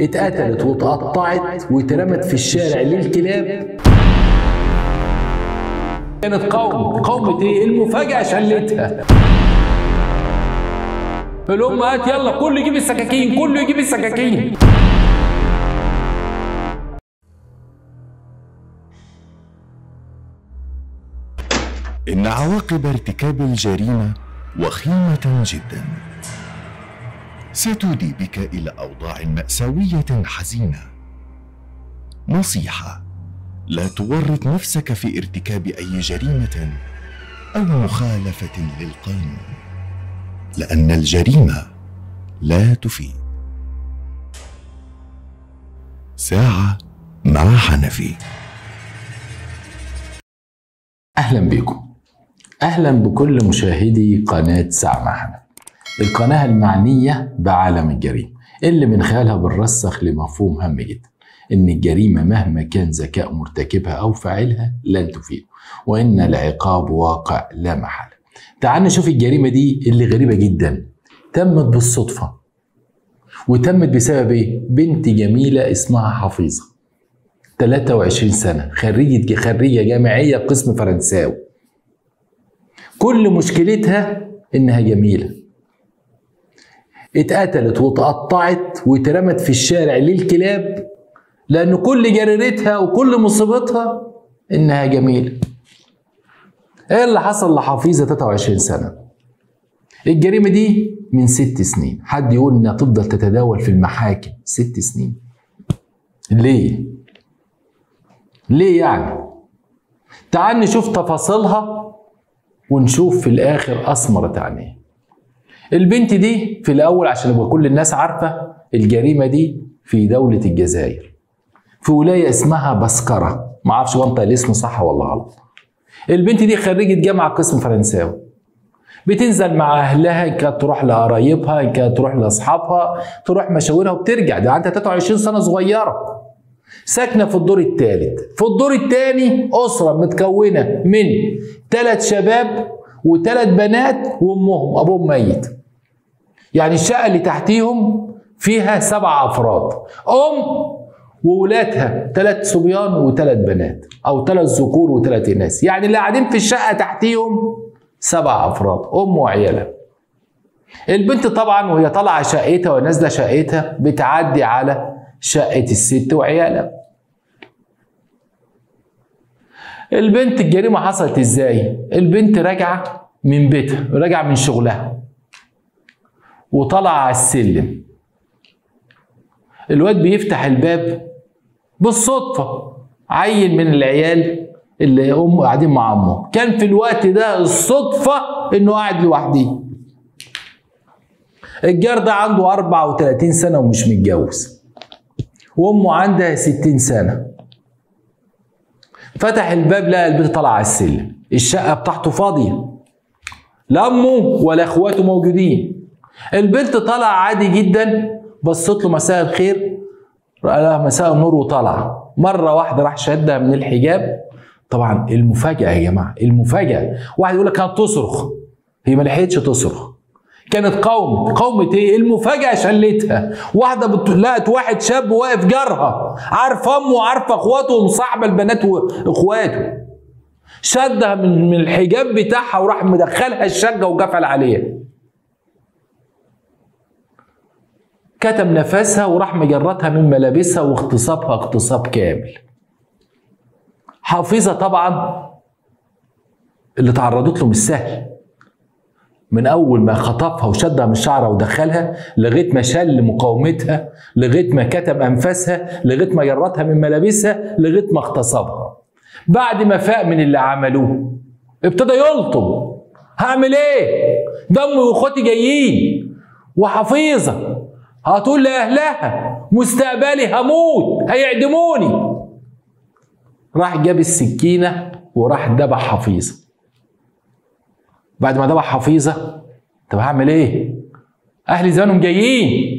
اتقتلت واتقطعت واترمت في الشارع للكلاب. كانت قوم قومة إيه؟ المفاجأة شلتها. الأمهات يلا كله يجيب السكاكين كله يجيب السكاكين. إن عواقب ارتكاب الجريمة وخيمة جدا. ستودي بك إلى أوضاع مأساوية حزينة. نصيحة لا تورط نفسك في ارتكاب أي جريمة أو مخالفة للقانون لأن الجريمة لا تفيد. ساعة مع حنفي. أهلا بكم. أهلا بكل مشاهدي قناة ساعة مع حنفي. القناة المعنية بعالم الجريمة اللي من خلالها بنرسخ لمفهوم هام جدا إن الجريمة مهما كان ذكاء مرتكبها أو فاعلها لن تفيد وإن العقاب واقع لا محالة. تعال نشوف الجريمة دي اللي غريبة جدا. تمت بالصدفة. وتمت بسبب إيه؟ بنت جميلة اسمها حفيظة. 23 سنة خريجة خريجة جامعية قسم فرنساوي. كل مشكلتها إنها جميلة. اتقتلت واتقطعت واترمت في الشارع للكلاب لأن كل جريرتها وكل مصيبتها إنها جميلة. إيه اللي حصل لحفيظة 23 سنة؟ الجريمة دي من ست سنين. حد يقول إنها تفضل تتداول في المحاكم ست سنين؟ ليه؟ ليه يعني؟ تعال نشوف تفاصيلها ونشوف في الآخر أثمرت عن إيه البنت دي في الأول عشان يبقى كل الناس عارفة الجريمة دي في دولة الجزائر. في ولاية اسمها بسكرة. ما أعرفش بنطق الاسم صح ولا غلط. البنت دي خريجة جامعة قسم فرنساوي. بتنزل مع أهلها إن كانت تروح لقرايبها إن كانت تروح لأصحابها تروح مشاورها وبترجع. ده عندها 23 سنة صغيرة. ساكنة في الدور الثالث في الدور الثاني أسرة متكونة من ثلاث شباب وثلاث بنات وأمهم. أبوهم ميت. يعني الشقة اللي تحتيهم فيها سبع أفراد أم وولادها ثلاث صبيان وثلاث بنات أو ثلاث ذكور وثلاث إناث. يعني اللي قاعدين في الشقة تحتيهم سبع أفراد أم وعيالها. البنت طبعا وهي طالعة شقتها ونازلة شقتها بتعدي على شقة الست وعيالها. البنت الجريمة حصلت إزاي؟ البنت راجعة من بيتها راجعة من شغلها. وطالعه على السلم. الواد بيفتح الباب بالصدفة عيل من العيال اللي أمه قاعدين مع أمه. كان في الوقت ده الصدفة إنه قاعد لوحده. الجار ده عنده 34 سنة ومش متجوز. وأمه عندها 60 سنة. فتح الباب لقى البيت طالع على السلم. الشقة بتاعته فاضية. لا أمه ولا إخواته موجودين. البنت طالعة عادي جدا بصت له مساء الخير لها مساء النور وطلع. مرة واحدة راح شدها من الحجاب. طبعا المفاجأة يا جماعة المفاجأة. واحد يقول لك كانت تصرخ. هي ما لحقتش تصرخ. كانت قوم قومة إيه المفاجأة شلتها. واحدة بت... لقت واحد شاب واقف جارها. عارف أمه وعارفه أخواته ومصاحبة البنات وإخواته. شدها من من الحجاب بتاعها وراح مدخلها الشقة وقفل عليها. كتم نفسها وراح مجرتها من ملابسها واغتصابها اغتصاب كامل. حافظة طبعا اللي تعرضت له مش سهل. من أول ما خطفها وشدها من شعرها ودخلها لغاية ما شل مقاومتها لغاية ما كتم أنفاسها لغاية ما جرتها من ملابسها لغاية ما اغتصبها بعد ما فاق من اللي عملوه ابتدى يلطم. هعمل إيه؟ دمي وإخواتي جايين. وحفيظه هتقول لأهلها مستقبلي هموت هيعدموني. راح جاب السكينة وراح دبح حفيظة. بعد ما دبح حفيظة طب هعمل إيه؟ أهلي زمانهم جايين.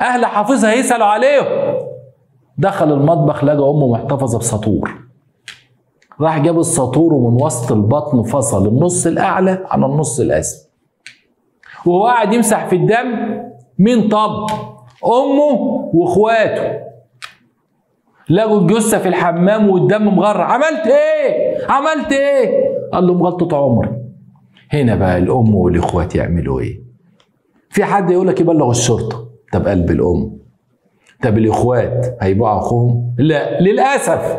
أهل حفيظة هيسألوا عليهم دخل المطبخ لقى أمه محتفظة بسطور. راح جاب السطور ومن وسط البطن فصل النص الأعلى عن النص الأسفل. وهو قاعد يمسح في الدم مين طب أمه وإخواته. لقوا الجثه في الحمام والدم مغرق. عملت إيه؟ عملت إيه؟ قال لهم غلطة عمري. هنا بقى الأم والإخوات يعملوا إيه؟ في حد يقول لك يبلغ الشرطة. طب قلب الأم. طب الإخوات هيبيعوا أخوهم؟ لا للأسف.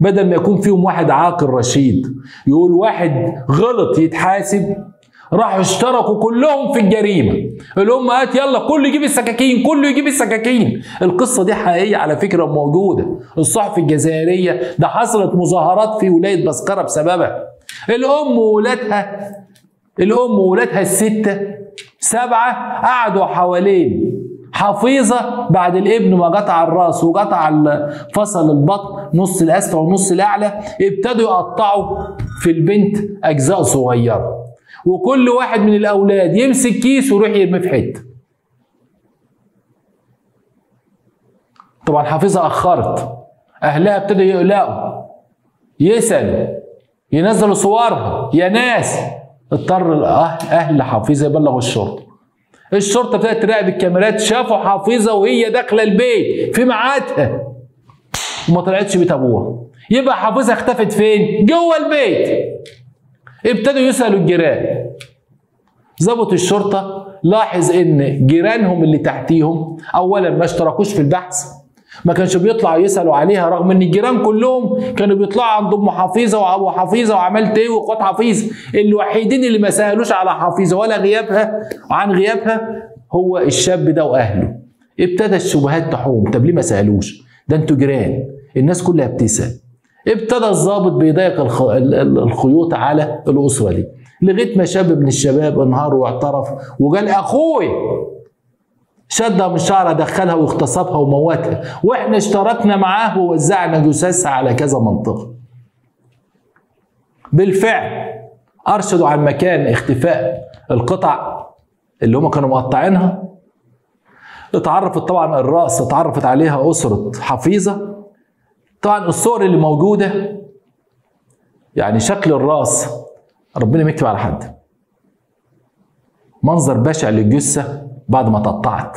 بدل ما يكون فيهم واحد عاقل رشيد يقول واحد غلط يتحاسب راحوا اشتركوا كلهم في الجريمة. الام قالت يلا كله يجيب السكاكين كله يجيب السكاكين. القصة دي حقيقية على فكرة موجودة. الصحف الجزائرية ده حصلت مظاهرات في ولاية بسكرة بسببها. الأم وولادها الأم وولادها الستة سبعة قعدوا حوالين حفيظة بعد الابن ما قطع الرأس وقطع فصل البطن نص الأسفل ونص الأعلى ابتدوا يقطعوا في البنت أجزاء صغيرة. وكل واحد من الأولاد يمسك كيس ويروح يرميه في حتة. طبعا حفيظه أخرت. أهلها ابتدوا يقلقوا. يسألوا. ينزلوا صورها. يا ناس! اضطر أهل حفيظه يبلغوا الشرطة. الشرطة ابتدت تراقب الكاميرات. شافوا حفيظه وهي داخلة البيت في ميعادها. وما طلعتش بيت أبوها. يبقى حفيظه اختفت فين؟ جوه البيت. ابتدوا يسألوا الجيران. ظبط الشرطة لاحظ إن جيرانهم اللي تحتيهم اولا ما اشتركوش في البحث ما كانش بيطلعوا يسألوا عليها رغم إن الجيران كلهم كانوا بيطلعوا عند أم حفيظة وأبو حفيظة وعملت إيه واخوات حفيظه الوحيدين اللي ما سألوش على حفيظة ولا غيابها عن غيابها هو الشاب ده وأهله. ابتدى الشبهات تحوم. طب ليه ما سألوش؟ ده أنتوا جيران. الناس كلها بتسأل. ابتدى الضابط بيضيق الخ... الخيوط على الأسرة دي. لغاية ما شاب من الشباب انهار واعترف وقال أخوي شدها من شعرها دخلها واغتصبها وموتها وإحنا اشتركنا معاه ووزعنا جثثها على كذا منطقة. بالفعل أرشدوا عن مكان اختفاء القطع اللي هم كانوا مقطعينها. اتعرفت طبعا الرأس اتعرفت عليها أسرة حفيظة. طبعا الصور اللي موجودة يعني شكل الراس ربنا ما يكتب على حد. منظر بشع للجثة بعد ما تقطعت.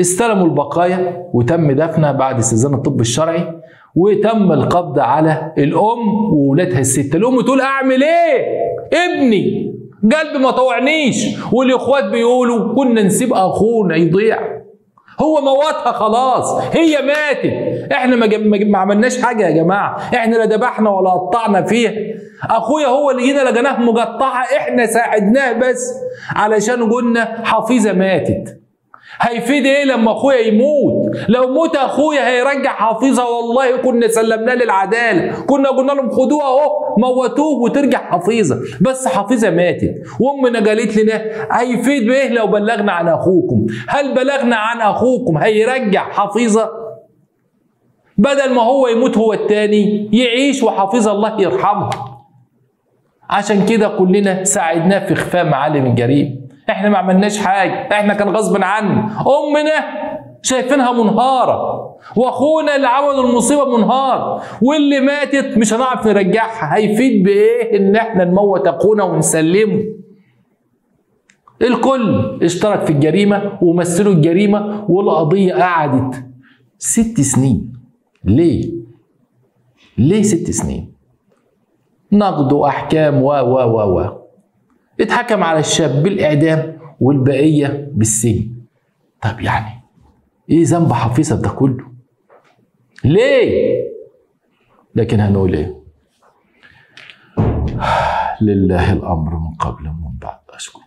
استلموا البقايا وتم دفنها بعد استئذان الطب الشرعي وتم القبض على الأم وولادها الست الأم تقول أعمل إيه؟ ابني. قلبي ما طوعنيش. والإخوات بيقولوا كنا نسيب أخونا يضيع. هو موتها خلاص. هي ماتت. إحنا ما. ما عملناش حاجة يا جماعة. إحنا لا ذبحنا ولا قطعنا فيها. أخويا هو اللي جينا لقيناه مقطعة إحنا ساعدناه بس علشان قلنا حفيظة ماتت. هيفيد إيه لما اخويا يموت؟ لو موت اخويا هيرجع حفيظة. والله كنا سلمناه للعداله كنا قلنا لهم خدوه اهو موتوه وترجع حفيظة. بس حفيظة ماتت. وامنا قالت لنا هيفيد بايه لو بلغنا عن اخوكم؟ هل بلغنا عن اخوكم هيرجع حفيظة؟ بدل ما هو يموت هو التاني يعيش وحفيظ الله يرحمه. عشان كده كلنا ساعدناه في اخفاء معالم الجريمة. إحنا ما عملناش حاجة إحنا كان غصب عنا أمنا شايفينها منهارة. وأخونا اللي عمل المصيبة منهار. واللي ماتت مش هنعرف نرجعها. هيفيد بإيه إن إحنا نموت أخونا ونسلمه؟ الكل اشترك في الجريمة ومثلوا الجريمة والقضية قعدت ست سنين. ليه؟ ليه ست سنين؟ نقد واحكام و و و و. اتحكم على الشاب بالإعدام والبقية بالسجن. طب يعني إيه ذنب حفيظة ده كله؟ ليه؟ لكن هنقول إيه؟ لله الأمر من قبل ومن بعد. اشكر